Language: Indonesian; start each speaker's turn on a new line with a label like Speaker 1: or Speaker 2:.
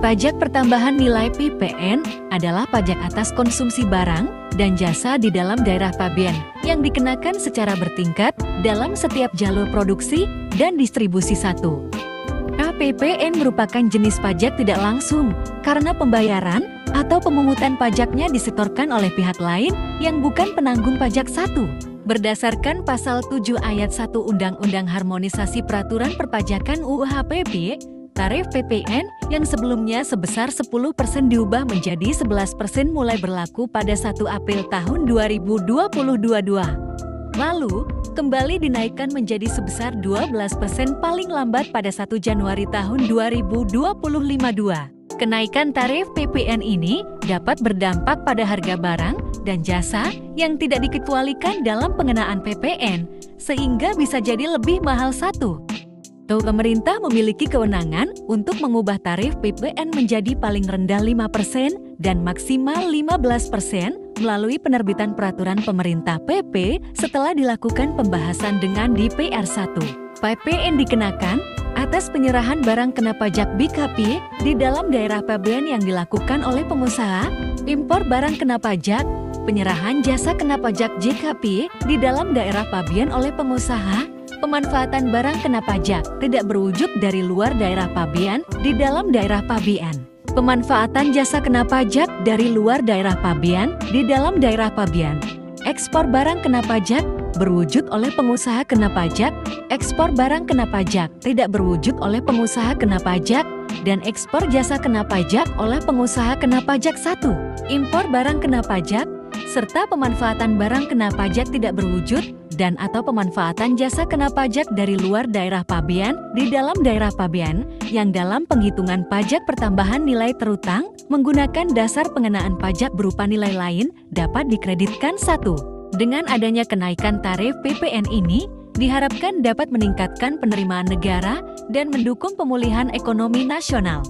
Speaker 1: Pajak pertambahan nilai PPN adalah pajak atas konsumsi barang dan jasa di dalam daerah pabean yang dikenakan secara bertingkat dalam setiap jalur produksi dan distribusi satu. KPPN merupakan jenis pajak tidak langsung karena pembayaran atau pemungutan pajaknya disetorkan oleh pihak lain yang bukan penanggung pajak satu. Berdasarkan pasal 7 ayat 1 Undang-Undang Harmonisasi Peraturan Perpajakan UU HPP, tarif PPN yang sebelumnya sebesar 10% diubah menjadi 11% mulai berlaku pada 1 April tahun 2022. Lalu, kembali dinaikkan menjadi sebesar 12% paling lambat pada 1 Januari tahun 2025 Kenaikan tarif PPN ini dapat berdampak pada harga barang dan jasa yang tidak dikecualikan dalam pengenaan PPN, sehingga bisa jadi lebih mahal satu. Pemerintah memiliki kewenangan untuk mengubah tarif PPN menjadi paling rendah 5% dan maksimal 15% melalui penerbitan peraturan pemerintah PP setelah dilakukan pembahasan dengan DPR 1. PPN dikenakan atas penyerahan barang kena pajak BKP di dalam daerah pabean yang dilakukan oleh pengusaha, impor barang kena pajak, penyerahan jasa kena pajak JKP di dalam daerah pabean oleh pengusaha, pemanfaatan barang kena pajak tidak berwujud dari luar daerah pabean di dalam daerah pabean. Pemanfaatan jasa kena pajak dari luar daerah pabean di dalam daerah pabean. Ekspor barang kena pajak berwujud oleh pengusaha kena pajak, ekspor barang kena pajak tidak berwujud oleh pengusaha kena pajak, dan ekspor jasa kena pajak oleh pengusaha kena pajak satu. Impor barang kena pajak, serta pemanfaatan barang kena pajak tidak berwujud dan atau pemanfaatan jasa kena pajak dari luar daerah pabean di dalam daerah pabean yang dalam penghitungan pajak pertambahan nilai terutang menggunakan dasar pengenaan pajak berupa nilai lain dapat dikreditkan satu. Dengan adanya kenaikan tarif PPN ini, diharapkan dapat meningkatkan penerimaan negara dan mendukung pemulihan ekonomi nasional.